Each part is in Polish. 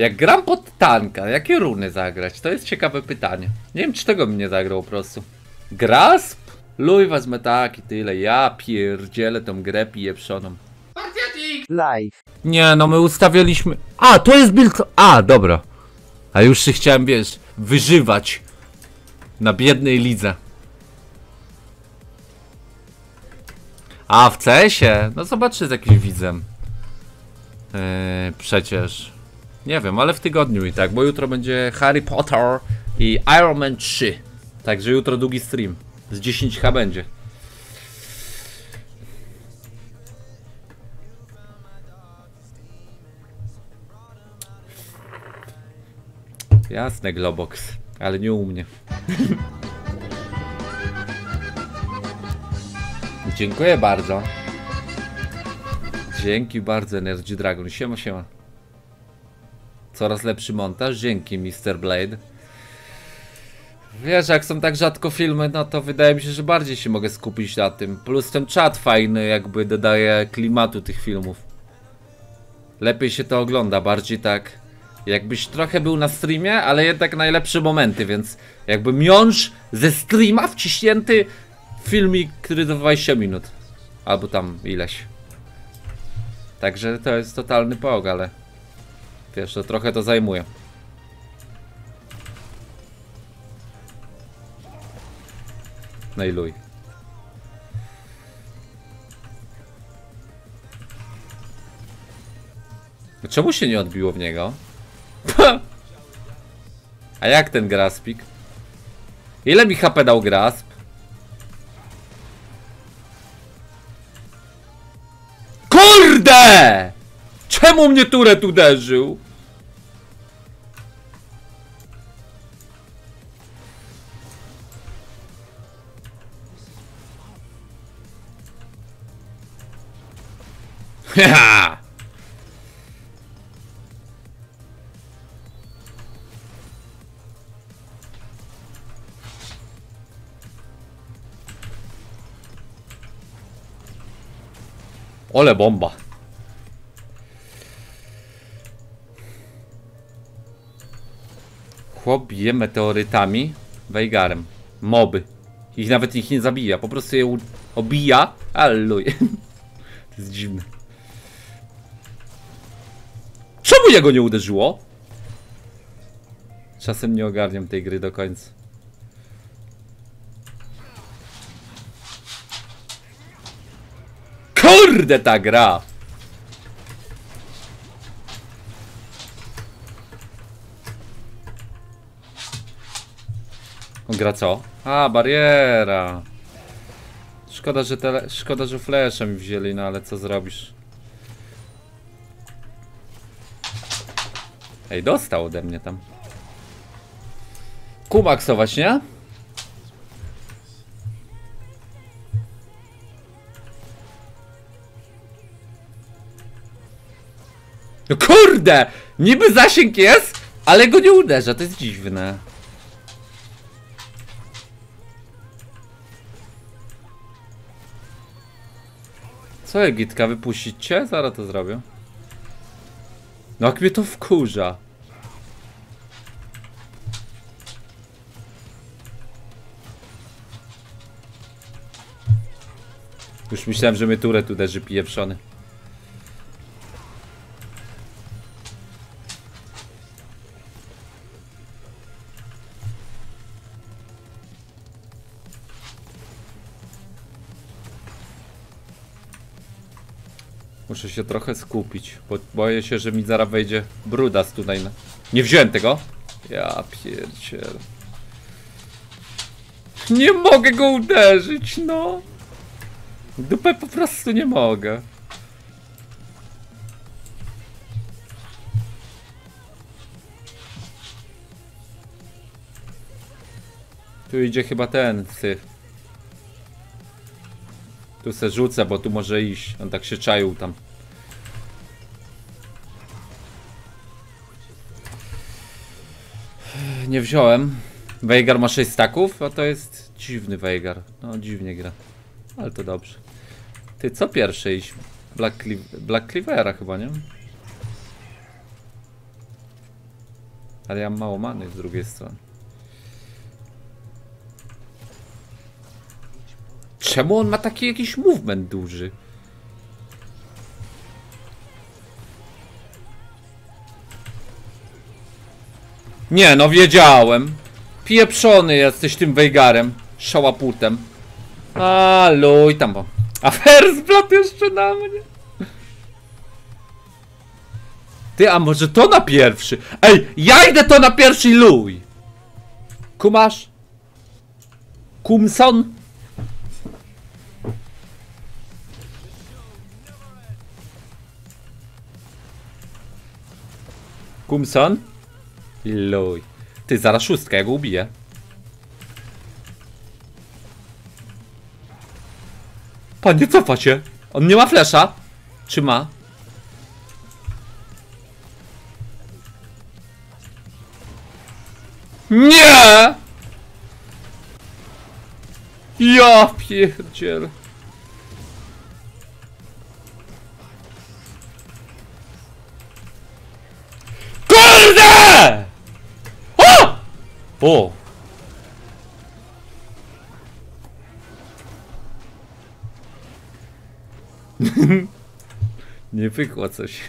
Jak gram pod tanka, jakie runy zagrać? To jest ciekawe pytanie. Nie wiem, czy tego bym nie zagrał po prostu. Grasp? Luj wezmę tak i tyle. Ja pierdzielę tą grę pieprzoną. Live. Nie, no my ustawialiśmy... A, to jest build... A, dobra. A już się chciałem, wiesz, wyżywać. Na biednej lidze. A, w CS-ie? No zobaczcie z jakimś widzem. Yy, przecież... Nie wiem, ale w tygodniu i tak, bo jutro będzie Harry Potter i Iron Man 3. Także jutro długi stream. Z 10k będzie. Jasne, Globox, ale nie u mnie. Dziękuję bardzo. Dzięki bardzo, Energy Dragon. Siema, siema. Coraz lepszy montaż. Dzięki, Mr. Blade. Wiesz, jak są tak rzadko filmy, no to wydaje mi się, że bardziej się mogę skupić na tym. Plus ten czat fajny, jakby dodaje klimatu tych filmów. Lepiej się to ogląda, bardziej tak. Jakbyś trochę był na streamie, ale jednak najlepsze momenty, więc jakby miąższ ze streama wciśnięty filmik, który to 20 minut. Albo tam ileś. Także to jest totalny pog, ale wiesz, trochę to zajmuje. No i luj. No Czemu się nie odbiło w niego? A jak ten graspik? Ile mi HP dał grasp? KURDE! Czemu mnie turet uderzył? Haha! Ole bomba. Bije meteorytami Wejgarem. Moby. Ich nawet ich nie zabija, po prostu je obija. Alluje. To jest dziwne. Czemu jego nie uderzyło? Czasem nie ogarniam tej gry do końca. Kurde ta gra! On gra co? A, bariera. Szkoda, że tele... Szkoda, że flesze mi wzięli, no ale co zrobisz? Ej, dostał ode mnie tam. Kumaksować, nie? No kurde! Niby zasięg jest, ale go nie uderza, to jest dziwne. Co Egitka, wypuścić cię? Zaraz to zrobię. No jak mnie to wkurza. Już myślałem, że mnie turet uderzy pieprzony. Muszę się trochę skupić, bo boję się, że mi zaraz wejdzie brudas tutaj na... Nie wziąłem tego? Ja pierdziel. Nie mogę go uderzyć, no. Dupę po prostu nie mogę. Tu idzie chyba ten syf. Tu se rzucę, bo tu może iść. On tak się czaił tam. Nie wziąłem. Veigar ma 6 staków, a to jest dziwny Veigar. No, dziwnie gra. Ale to dobrze. Ty, co pierwsze iść? Black, Cleave Black Cleavera chyba, nie? Ale ja mam mało many z drugiej strony. Czemu on ma taki jakiś movement duży? Nie, no wiedziałem. Pieprzony jesteś tym Wejgarem. Szałaputem. A, luj tam. bo- A Versblad jeszcze na mnie. Ty, a może to na pierwszy? Ej, ja idę to na pierwszy luj. Kumasz? Kumson? Kumson? Luj. Ty, zaraz szóstka, ja go ubiję. Panie, cofa się. On nie ma flesza. Czy ma? Nie! Ja pierdziel. O! Nie pykło coś.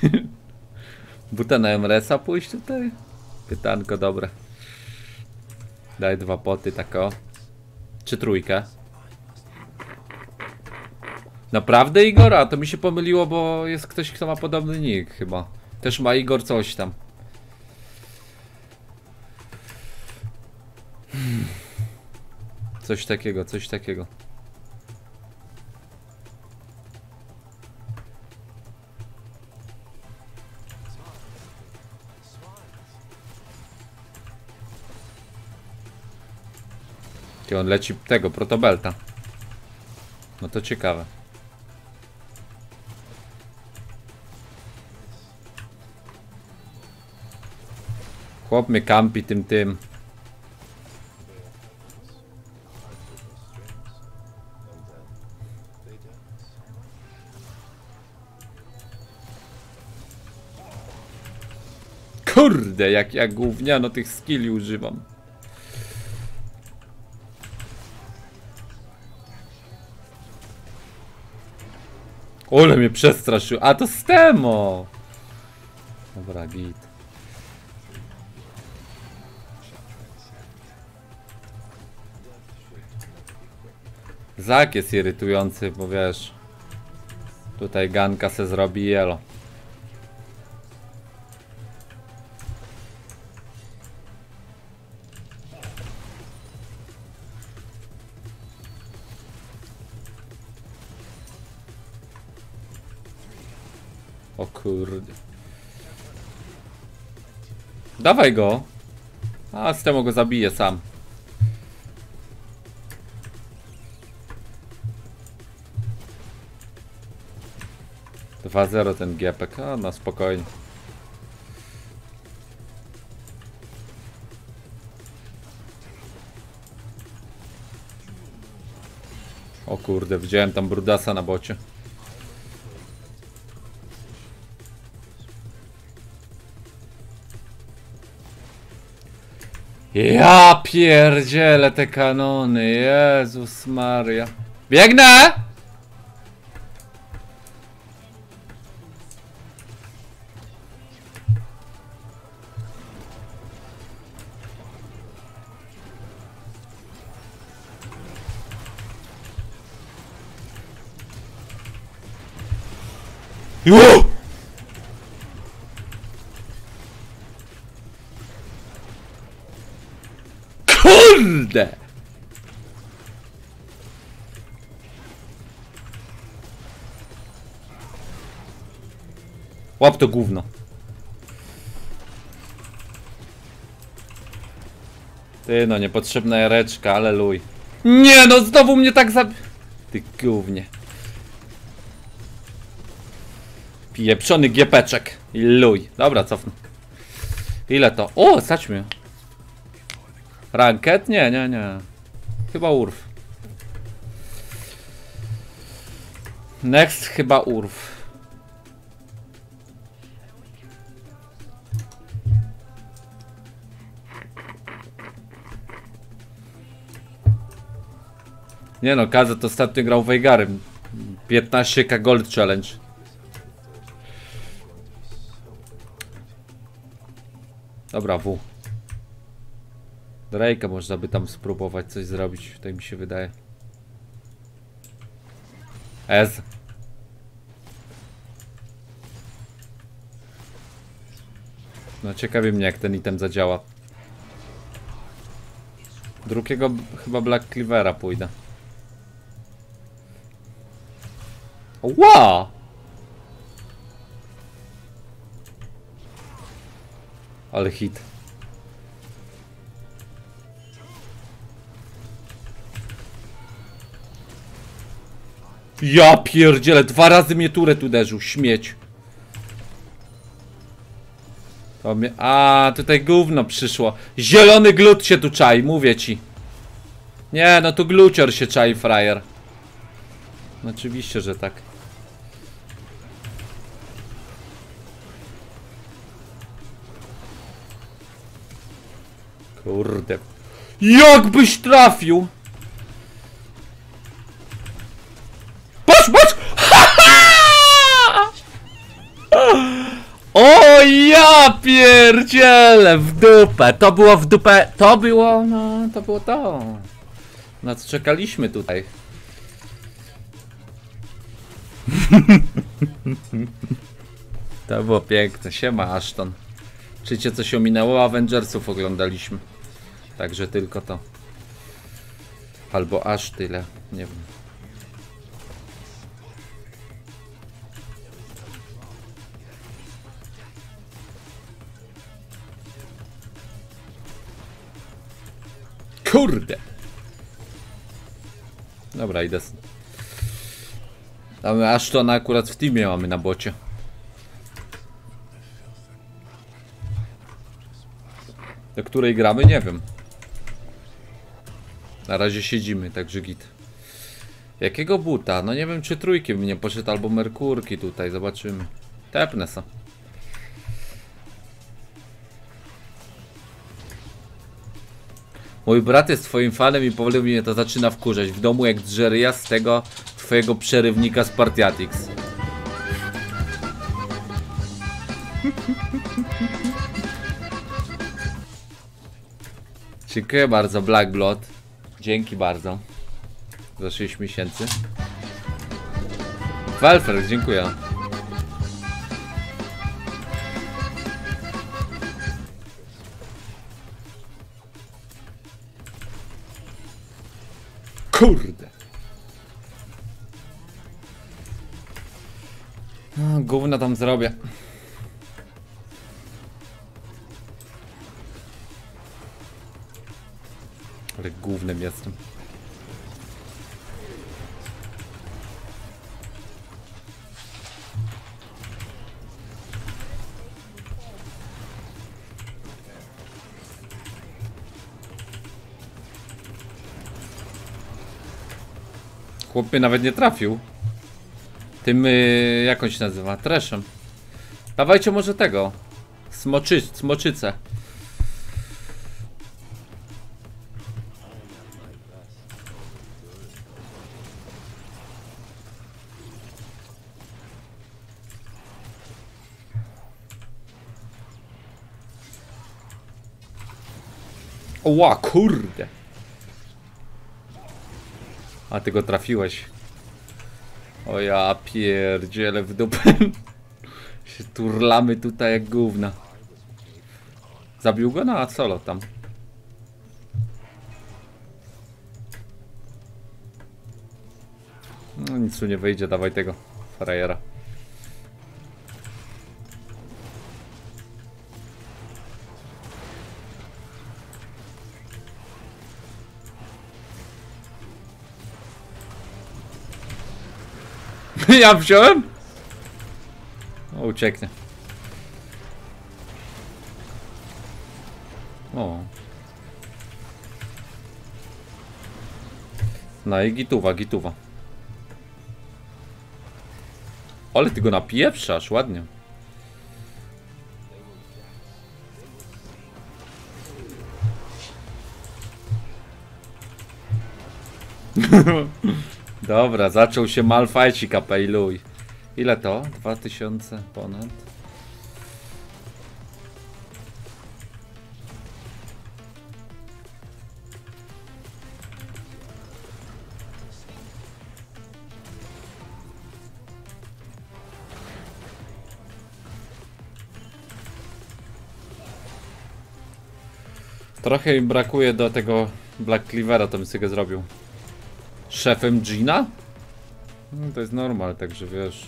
Buta na MRS-a pójść tutaj? Pytanko dobre. Daj dwa poty, tak o. Czy trójkę? Naprawdę Igora? To mi się pomyliło, bo jest ktoś, kto ma podobny nick chyba. Też ma Igor coś tam. Coś takiego, coś takiego. Ty on leci tego, protobelta. No to ciekawe. Chłop mnie kampi tym tym. Kurde, jak ja gówniano tych skilli używam. Ole mnie przestraszył. A to Stemo! Dobra, git. Zak jest irytujący, bo wiesz. Tutaj ganka se zrobi jelo. Dawaj go. A z temu go zabiję sam. Dwa zero ten giepek. A no spokojnie. O kurde, widziałem tam brudasa na bocie. Ja pierdzielę te kanony, Jezus Maria. Biegnę! Łap to gówno. Ty no, niepotrzebna jareczka, ale luj. Nie no, znowu mnie tak za... Ty gównie. Pieprzony giepeczek. Luj. Dobra, cofnę. Ile to? O, stać mnie. Ranket? Nie, nie, nie. Chyba urw. Next chyba urw. Nie no, Kazet ostatnio grał Veigarem. 15k Gold Challenge. Dobra, W. Drake'a można by tam spróbować coś zrobić, tak mi się wydaje. S. No ciekawie mnie jak ten item zadziała. Drugiego chyba Black Cleavera pójdę. Ła! Ale hit. Ja pierdzielę, dwa razy mnie turet uderzył, śmieć. To mnie... A, tutaj gówno przyszło. Zielony glut się tu czai, mówię ci. Nie, no tu glucior się czai, frajer. Oczywiście, że tak. Kurde. Jakbyś trafił! Patrz, patrz! O ja pierdzielę w dupę. To było w dupę. To było, no, to było to. Na co czekaliśmy tutaj. To było piękne. Siema Ashton. Czy cię coś ominęło? Avengersów oglądaliśmy. Także tylko to. Albo aż tyle. Nie wiem. Kurde. Dobra, idę. s- A my Ashtona akurat w teamie mamy na bocie. Do której gramy? Nie wiem. Na razie siedzimy, także git. Jakiego buta? No nie wiem, czy trójki bym nie poszedł, albo Merkurki tutaj, zobaczymy. Tepnę se. Mój brat jest twoim fanem i powoli mnie to zaczyna wkurzać. W domu jak drzeryja z tego twojego przerywnika z Partiatix. Dziękuję bardzo, Black Blood. Dzięki bardzo. Za 6 miesięcy. Welfer, dziękuję. Kurde. No, gówno tam zrobię. Głównym jestem. Chłop mnie nawet nie trafił. Tym, yy, jak on się nazywa? Treszem. Dawajcie może tego. Smoczy, smoczycę. Oła, kurde. A ty go trafiłeś. O ja pierdzielę w dupę. się turlamy tutaj jak gówna. Zabił go na solo tam. No nic tu nie wyjdzie, dawaj tego frajera. Ja wziąłem? O, ucieknie. O. No i gituwa, gituwa. Ale ty go napieprzasz, ładnie. Dobra, zaczął się malfajcik apejluj. Ile to? 2000 ponad? Trochę im brakuje do tego Black Cleavera, to bym sobie zrobił. Szefem Gina? No, to jest normal, także wiesz.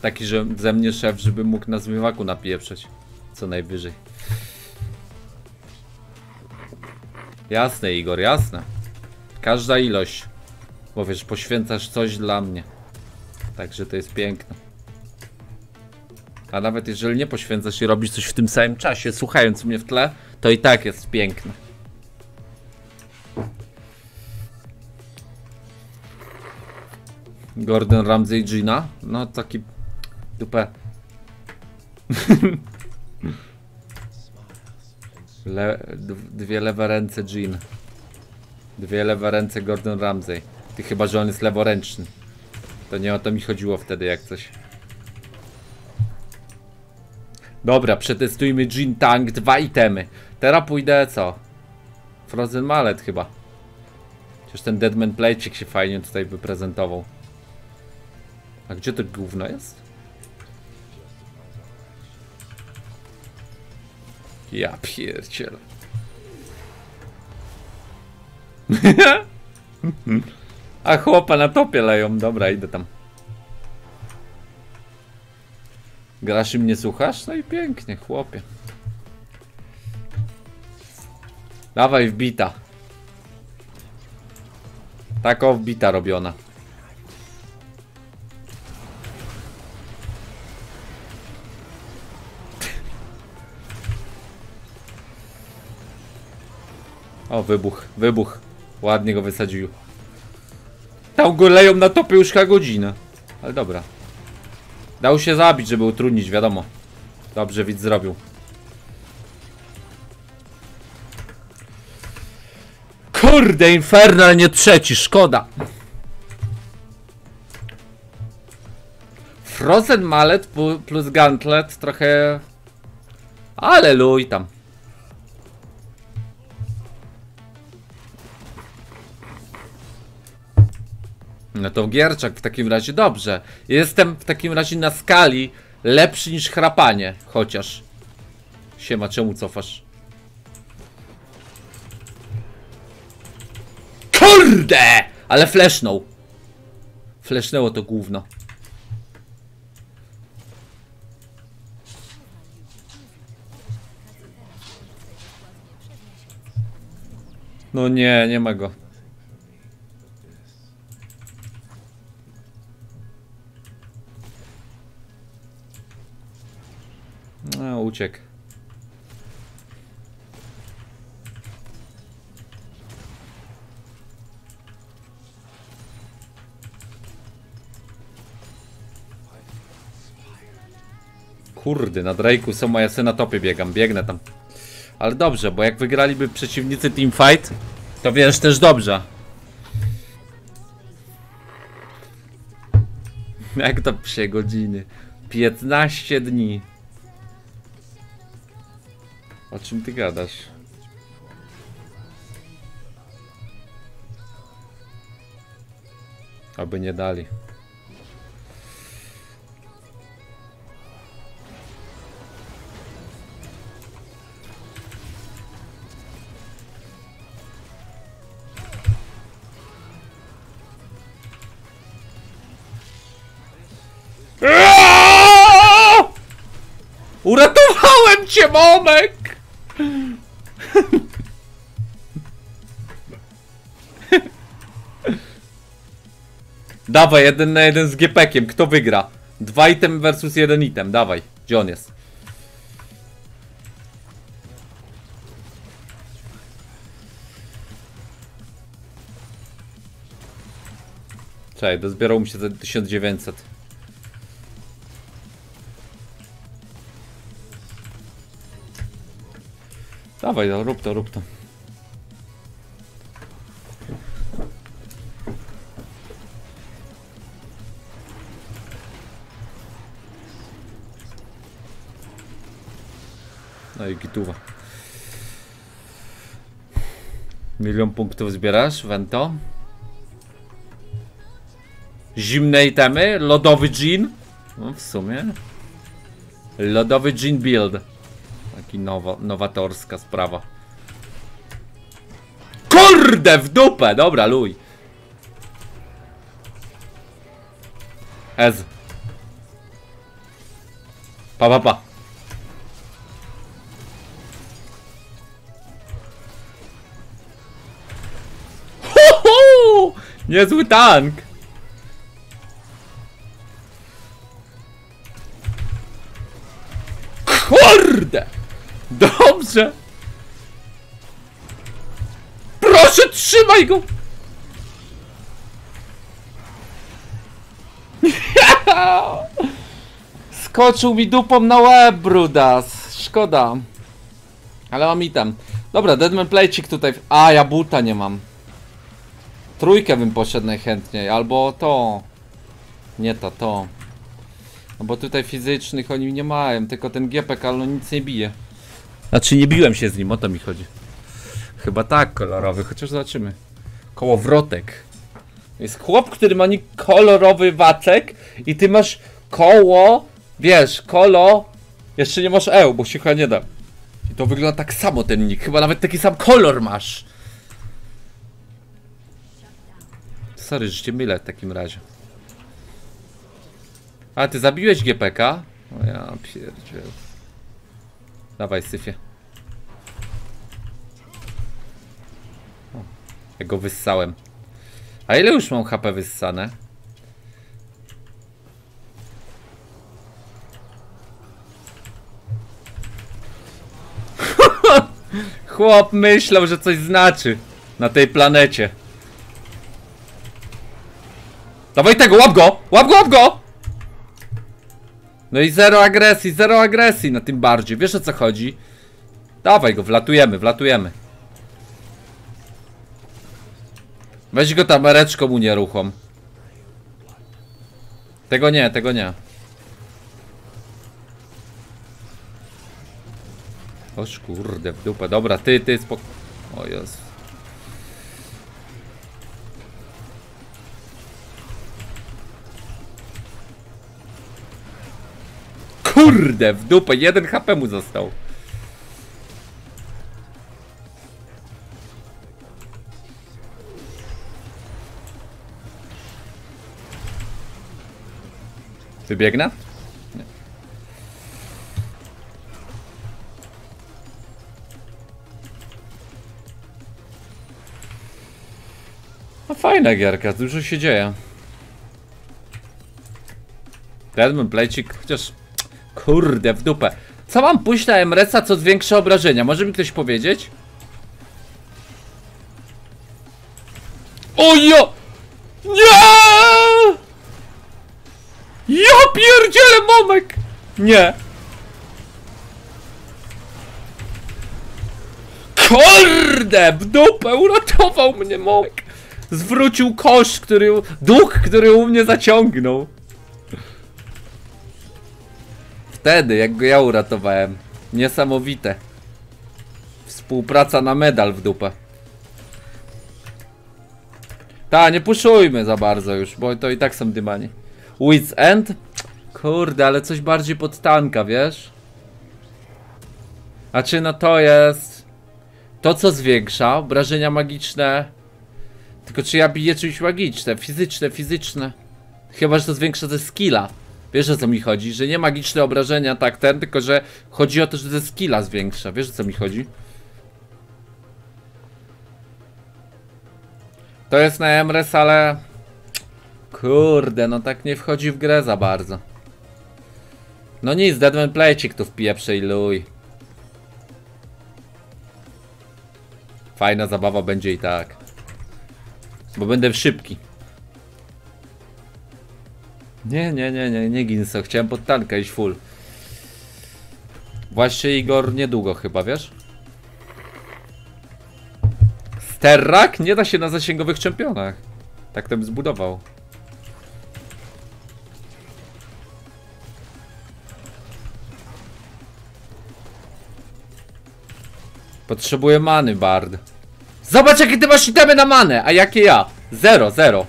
Taki, że ze mnie szef, żeby mógł na zmywaku napieprzeć. Co najwyżej. Jasne, Igor, jasne. Każda ilość. Bo wiesz, poświęcasz coś dla mnie. Także to jest piękne. A nawet jeżeli nie poświęcasz i robisz coś w tym samym czasie, słuchając mnie w tle, to i tak jest piękne. Gordon Ramsay Gina? No taki dupę. Le, dwie lewe ręce Jean. Dwie lewe ręce Gordon Ramsay. Ty chyba, że on jest leworęczny. To nie o to mi chodziło wtedy jak coś. Dobra, przetestujmy Jean Tank, dwa itemy. Teraz pójdę co? Frozen Mallet chyba. Chociaż ten Deadman Playcik się fajnie tutaj wyprezentował. A gdzie to gówno jest? Ja pierdziel. A chłopa na topie leją. Dobra, idę tam. Grasz i mnie słuchasz? No i pięknie, chłopie. Dawaj wbita. Taka wbita robiona. O, wybuch, wybuch. Ładnie go wysadził. Tam go leją na topie już chyba godzinę. Ale dobra. Dał się zabić, żeby utrudnić, wiadomo. Dobrze widz zrobił. Kurde, Infernal nie trzeci, szkoda. Frozen Mallet plus Gauntlet trochę... Ale luj tam. No to Gierczak w takim razie dobrze. Jestem w takim razie na skali lepszy niż chrapanie, chociaż. Siema, czemu cofasz? Kurde! Ale flesznął. Flesznęło to gówno. No nie, nie ma go. Uciekł. Kurde, na Drake'u są moja syna topy biegam, biegnę tam. Ale dobrze, bo jak wygraliby przeciwnicy teamfight, to wiesz też dobrze. Jak to psie godziny? 15 dni. O czym ty gadasz? Aby nie dali. Uratowałem cię, Momek! Dawaj, jeden na jeden z GPkiem. Kto wygra? Dwa item versus jeden item. Dawaj. Gdzie on jest? Mi się za 1900. Dawaj, no, rób to, rób to. No i gituwa. Milion punktów zbierasz, Vento? Zimnej temy? Lodowy dżin? No w sumie. Lodowy dżin build. Taki nowo, nowatorska sprawa. Kurde, w dupę! Dobra, luj. Ez. Pa, pa, pa. Ho, ho! Niezły tank. Proszę, trzymaj go! Skoczył mi dupą na łeb, brudas. Szkoda. Ale mam item. Dobra, Deadman Playcik tutaj. A, ja buta nie mam. Trójkę bym poszedł najchętniej, albo to. Nie to, to. No bo tutaj fizycznych oni nie mają, tylko ten GPK, ale no nic nie bije. Znaczy nie biłem się z nim, o to mi chodzi. Chyba tak, kolorowy, chociaż zobaczymy. Kołowrotek. Jest chłop, który ma kolorowy wacek i ty masz koło, wiesz, kolo, jeszcze nie masz eł, bo się chyba nie da. I to wygląda tak samo ten nick, chyba nawet taki sam kolor masz. Sorry, że cię mylę w takim razie. A, ty zabiłeś GPK? O ja pierdziel. Dawaj, syfie. Ja go wyssałem. A ile już mam HP wyssane? Chłop myślał, że coś znaczy na tej planecie. Dawaj tego, łap go! Łap go, łap go! No i zero agresji, zero agresji na tym bardziej. Wiesz o co chodzi? Dawaj go, wlatujemy, wlatujemy. Weź go tam reczką mu nieruchom. Tego nie, tego nie. Oż kurde, w dupę. Dobra, ty, ty, spok... O. Kurde, w dupę, jeden HP mu został. Wybiegnę? Nie. No fajna gierka, dużo się dzieje. Deadman Playcik, chociaż... Kurde, w dupę. Co mam pójść na Emresa, co zwiększa obrażenia? Może mi ktoś powiedzieć? Ojo! Nie! Ja pierdzielę momek! Nie. Kurde, w dupę uratował mnie momek. Zwrócił kosz, który... Duch, który u mnie zaciągnął. Wtedy, jak go ja uratowałem. Niesamowite. Współpraca na medal w dupę. Ta, nie puszujmy za bardzo już, bo to i tak są dymani. Wits End? Kurde, ale coś bardziej pod tanka, wiesz? A czy no to jest... To co zwiększa, obrażenia magiczne... Tylko czy ja biję czymś magiczne, fizyczne, fizyczne. Chyba, że to zwiększa ze skilla. Wiesz o co mi chodzi? Że nie magiczne obrażenia, tak ten, tylko że chodzi o to, że ze skilla zwiększa. Wiesz o co mi chodzi? To jest na Emres, ale... Kurde, no tak nie wchodzi w grę za bardzo. No nic, Deadman Playcik tu wpieprze i luj. Fajna zabawa będzie i tak. Bo będę szybki. Nie, nie, nie, nie, nie Ginso. Chciałem pod tanka iść full. Właśnie Igor niedługo chyba, wiesz? Sterrak nie da się na zasięgowych czempionach. Tak to bym zbudował. Potrzebuję many, Bard. Zobacz, jakie ty masz itemy na manę, a jakie ja. Zero, zero.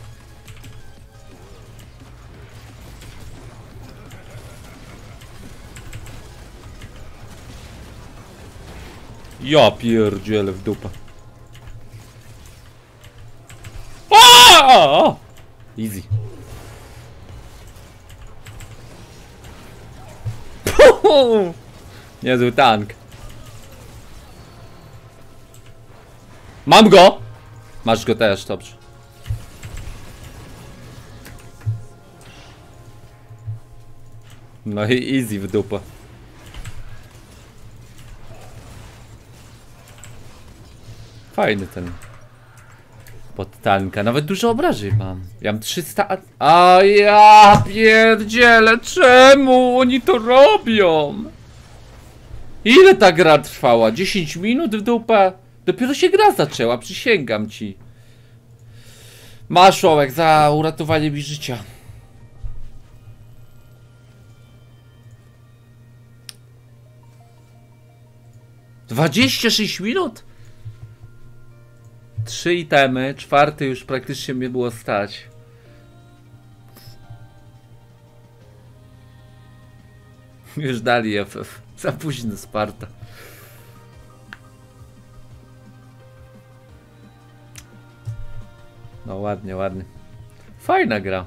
Ja pierdzielę w dupę. Aaaa! Easy. Niezły tank. Mam go! Masz go też, dobrze. No i easy w dupę. Fajny ten podtanka. Nawet dużo obrażeń mam. Ja mam 300... a- ja pierdzielę, czemu oni to robią? Ile ta gra trwała? 10 minut w dupę? Dopiero się gra zaczęła, przysięgam ci. Masz Ołek za uratowanie mi życia. Dwadzieścia sześć minut? Trzy itemy, czwarty już praktycznie mnie było stać. Już dali FF. Za późno Sparta. No ładnie, ładnie. Fajna gra.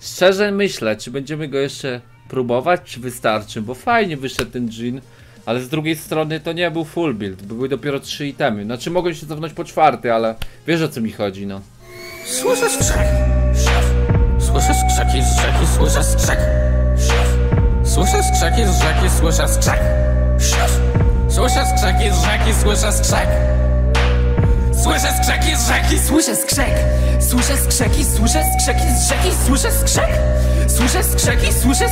Szczerze myślę, czy będziemy go jeszcze próbować, czy wystarczy, bo fajnie wyszedł ten Jin, ale z drugiej strony to nie był full build, były dopiero trzy itemy. Znaczy mogłem się cofnąć po czwarty, ale wiesz o co mi chodzi, no. Słyszę skrzek. Słyszę skrzeki z rzeki, słyszę skrzek. Słyszę skrzeki z rzeki, słyszę skrzek. Słyszę skrzeki z rzeki, słyszę skrzek. Słyszę skrzeki z rzeki, Słyszę skrzek, słyszę skrzeki, słyszę skrzeki z rzeki, słyszę skrzek, słyszę skrzeki, słyszę